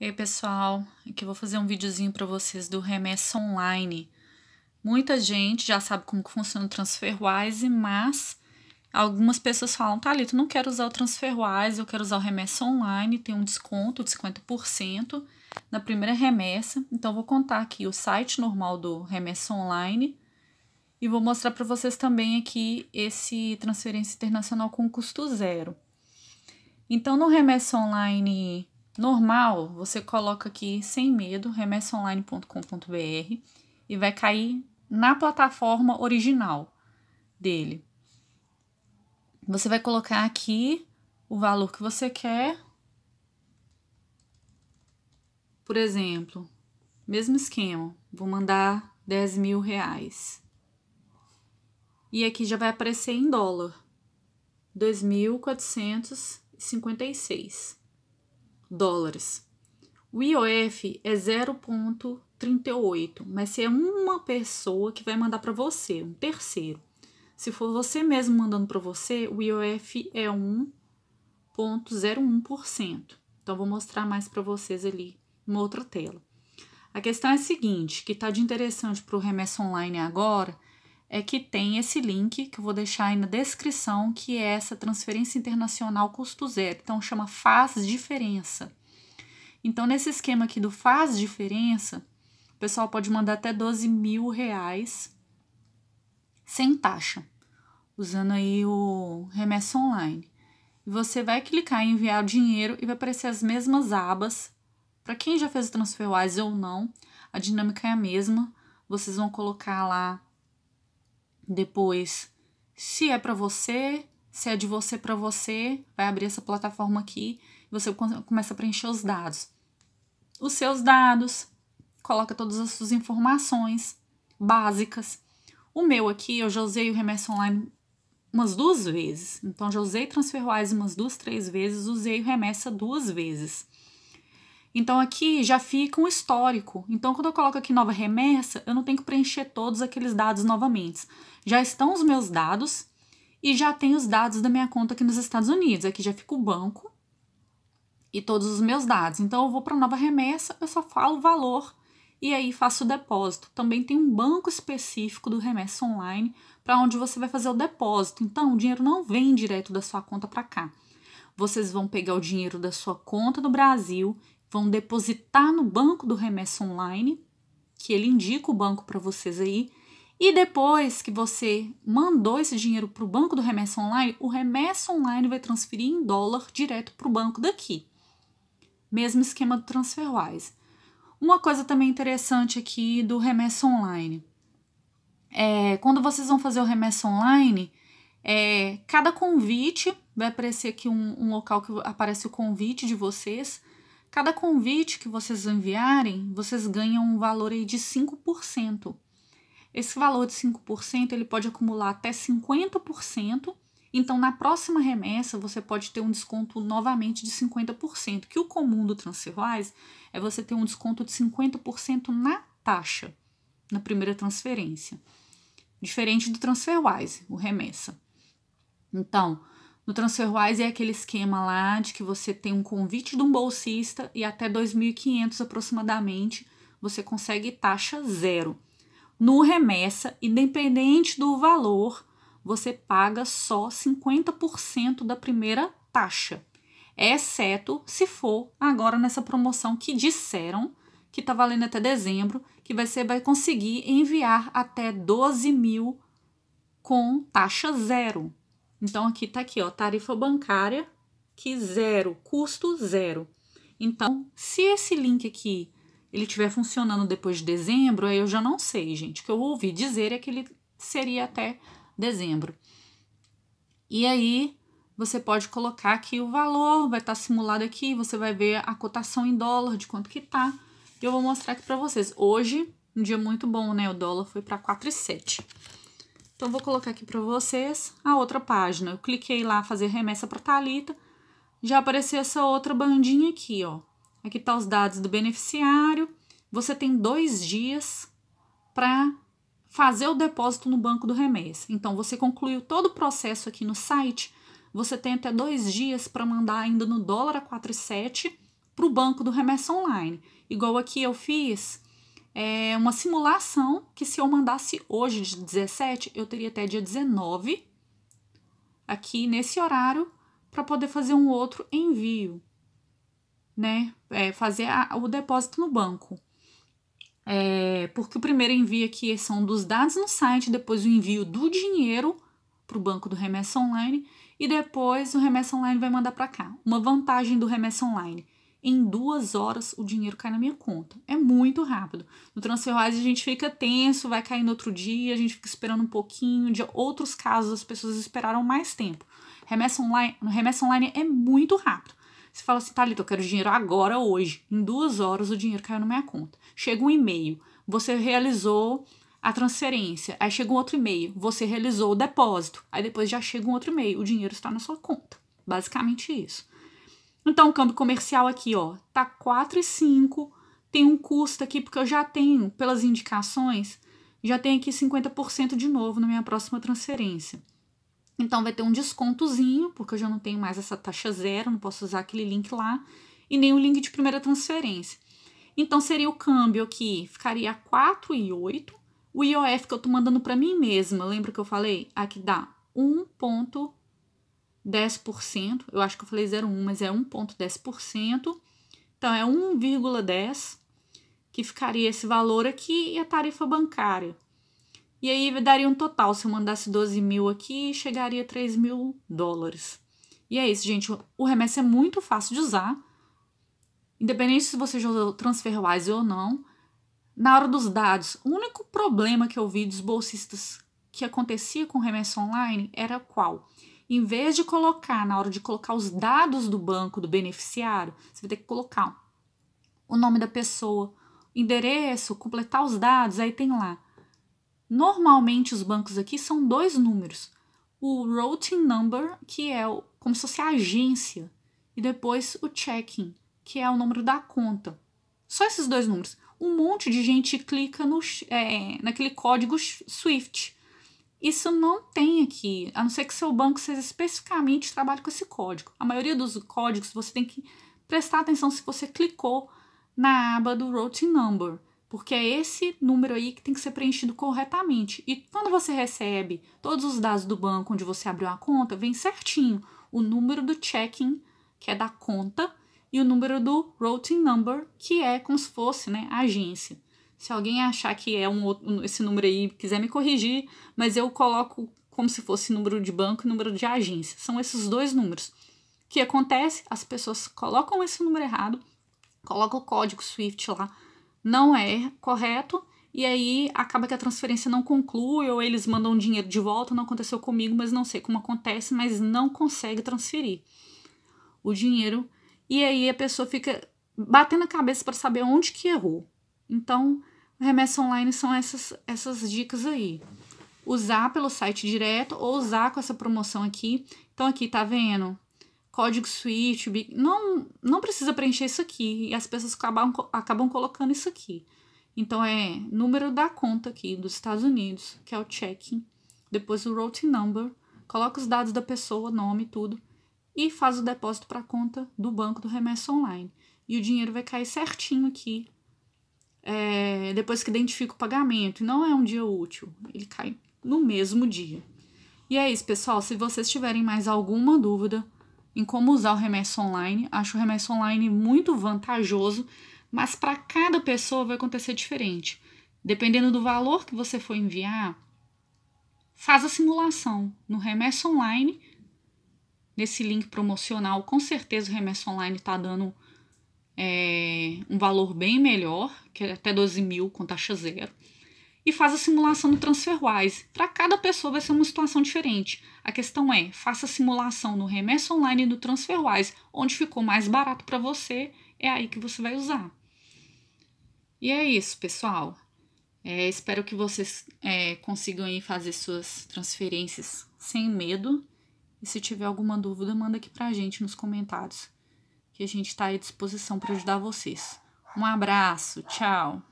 E aí, pessoal, aqui vou fazer um videozinho para vocês do remessa online. Muita gente já sabe como funciona o TransferWise, mas algumas pessoas falam, Thalita, não quero usar o TransferWise, eu quero usar o remessa online, tem um desconto de 50% na primeira remessa. Então, vou contar aqui o site normal do remessa online e vou mostrar para vocês também aqui esse transferência internacional com custo zero. Então, no remessa online normal, você coloca aqui sem medo, remessaonline.com.br e vai cair na plataforma original dele. Você vai colocar aqui o valor que você quer. Por exemplo, mesmo esquema, vou mandar 10 mil reais. E aqui já vai aparecer em dólar, 2.456 dólares. O IOF é 0,38, mas se é uma pessoa que vai mandar para você, um terceiro. Se for você mesmo mandando para você, o IOF é 1,01%. Então, vou mostrar mais para vocês ali numa outra tela. A questão é a seguinte, que está de interessante para o remessa online agora, é que tem esse link que eu vou deixar aí na descrição, que é essa transferência internacional custo zero. Então, chama Faz Diferença. Então, nesse esquema aqui do Faz Diferença, o pessoal pode mandar até 12 mil reais sem taxa, usando aí o remessa online. E você vai clicar em enviar o dinheiro e vai aparecer as mesmas abas. Para quem já fez o TransferWise ou não, a dinâmica é a mesma. Vocês vão colocar lá depois, se é para você, se é de você para você, vai abrir essa plataforma aqui e você começa a preencher os dados. Os seus dados, coloca todas as suas informações básicas. O meu aqui, eu já usei o Remessa Online umas duas vezes. Então, já usei TransferWise umas duas, três vezes, usei o Remessa duas vezes. Então aqui já fica um histórico. Então quando eu coloco aqui nova remessa, eu não tenho que preencher todos aqueles dados novamente. Já estão os meus dados e já tem os dados da minha conta aqui nos Estados Unidos. Aqui já fica o banco e todos os meus dados. Então eu vou para nova remessa, eu só falo o valor e aí faço o depósito. Também tem um banco específico do remessa online para onde você vai fazer o depósito. Então o dinheiro não vem direto da sua conta para cá. Vocês vão pegar o dinheiro da sua conta no Brasil vão depositar no banco do remessa online, que ele indica o banco para vocês aí, e depois que você mandou esse dinheiro para o banco do remessa online, o remessa online vai transferir em dólar direto para o banco daqui. Mesmo esquema do TransferWise. Uma coisa também interessante aqui do remessa online. É, quando vocês vão fazer o remessa online, é, cada convite vai aparecer aqui um, um local que aparece o convite de vocês Cada convite que vocês enviarem, vocês ganham um valor aí de 5%. Esse valor de 5% ele pode acumular até 50%. Então, na próxima remessa, você pode ter um desconto novamente de 50%, que o comum do TransferWise é você ter um desconto de 50% na taxa, na primeira transferência. Diferente do TransferWise, o remessa. Então, no TransferWise é aquele esquema lá de que você tem um convite de um bolsista e até 2.500 aproximadamente você consegue taxa zero. No remessa, independente do valor, você paga só 50% da primeira taxa, exceto se for agora nessa promoção que disseram que está valendo até dezembro, que você vai conseguir enviar até 12 mil com taxa zero. Então, aqui tá aqui, ó, tarifa bancária, que zero, custo zero. Então, se esse link aqui ele estiver funcionando depois de dezembro, aí eu já não sei, gente. O que eu ouvi dizer é que ele seria até dezembro. E aí, você pode colocar aqui o valor, vai estar tá simulado aqui, você vai ver a cotação em dólar, de quanto que tá. E eu vou mostrar aqui para vocês. Hoje, um dia muito bom, né? O dólar foi para 4,7. Então, vou colocar aqui para vocês a outra página. Eu cliquei lá, fazer remessa para Talita, já apareceu essa outra bandinha aqui, ó. Aqui tá os dados do beneficiário. Você tem dois dias para fazer o depósito no banco do remessa. Então, você concluiu todo o processo aqui no site, você tem até dois dias para mandar ainda no dólar a 4,7 para o banco do remessa online. Igual aqui eu fiz é, uma simulação que se eu mandasse hoje de 17, eu teria até dia 19 aqui nesse horário para poder fazer um outro envio, né? É, fazer a, o depósito no banco. É, porque o primeiro envio aqui são dos dados no site, depois o envio do dinheiro para o banco do Remessa Online e depois o Remessa Online vai mandar para cá. Uma vantagem do Remessa Online em duas horas o dinheiro cai na minha conta. É muito rápido. No TransferWise a gente fica tenso, vai cair no outro dia, a gente fica esperando um pouquinho. De outros casos as pessoas esperaram mais tempo. Remessa online, Remessa Online é muito rápido. Você fala assim, Thalita, eu quero dinheiro agora, hoje. Em duas horas o dinheiro caiu na minha conta. Chega um e-mail, você realizou a transferência. Aí chega um outro e-mail, você realizou o depósito. Aí depois já chega um outro e-mail, o dinheiro está na sua conta. Basicamente isso. Então, o câmbio comercial aqui, ó, tá 4,5. Tem um custo aqui, porque eu já tenho, pelas indicações, já tenho aqui 50% de novo na minha próxima transferência. Então, vai ter um descontozinho, porque eu já não tenho mais essa taxa zero, não posso usar aquele link lá, e nem o link de primeira transferência. Então, seria o câmbio aqui, ficaria 4,8. O IOF que eu tô mandando para mim mesma, lembra que eu falei? Aqui dá 1. 10%, eu acho que eu falei 0,1, mas é 1,10%. Então, é 1,10 que ficaria esse valor aqui e a tarifa bancária. E aí daria um total, se eu mandasse 12 mil aqui, chegaria a 3 mil dólares. E é isso, gente. O remessa é muito fácil de usar. Independente se você já usou TransferWise ou não. Na hora dos dados, o único problema que eu vi dos bolsistas que acontecia com remessa online era qual? Em vez de colocar, na hora de colocar os dados do banco do beneficiário, você vai ter que colocar o nome da pessoa, endereço, completar os dados, aí tem lá. Normalmente os bancos aqui são dois números. O routing number, que é o, como se fosse a agência, e depois o checking, que é o número da conta. Só esses dois números. Um monte de gente clica no, é, naquele código SWIFT isso não tem aqui, a não ser que seu banco seja especificamente trabalhe com esse código. A maioria dos códigos você tem que prestar atenção se você clicou na aba do routing number, porque é esse número aí que tem que ser preenchido corretamente. E quando você recebe todos os dados do banco onde você abriu a conta, vem certinho o número do checking, que é da conta, e o número do routing number, que é como se fosse né, a agência. Se alguém achar que é um esse número aí, quiser me corrigir, mas eu coloco como se fosse número de banco e número de agência. São esses dois números. O que acontece? As pessoas colocam esse número errado, colocam o código SWIFT lá, não é correto, e aí acaba que a transferência não conclui, ou eles mandam dinheiro de volta, não aconteceu comigo, mas não sei como acontece, mas não consegue transferir o dinheiro. E aí a pessoa fica batendo a cabeça para saber onde que errou. Então, remessa online são essas, essas dicas aí. Usar pelo site direto ou usar com essa promoção aqui. Então, aqui, tá vendo? Código SWIFT, não, não precisa preencher isso aqui. E as pessoas acabam, acabam colocando isso aqui. Então, é número da conta aqui dos Estados Unidos, que é o checking. Depois o routing number. Coloca os dados da pessoa, nome, tudo. E faz o depósito para a conta do banco do remessa online. E o dinheiro vai cair certinho aqui é, depois que identifica o pagamento. Não é um dia útil, ele cai no mesmo dia. E é isso, pessoal. Se vocês tiverem mais alguma dúvida em como usar o remesso online, acho o remesso online muito vantajoso, mas para cada pessoa vai acontecer diferente. Dependendo do valor que você for enviar, faz a simulação no remesso online. Nesse link promocional, com certeza o remesso online está dando é, um valor bem melhor, que é até 12 mil com taxa zero, e faz a simulação no TransferWise. Para cada pessoa vai ser uma situação diferente. A questão é, faça a simulação no Remessa Online e no TransferWise, onde ficou mais barato para você, é aí que você vai usar. E é isso, pessoal. É, espero que vocês é, consigam aí fazer suas transferências sem medo. E se tiver alguma dúvida, manda aqui pra gente nos comentários que a gente está à disposição para ajudar vocês. Um abraço, tchau!